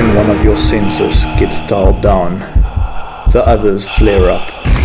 When one of your senses gets dialed down, the others flare up.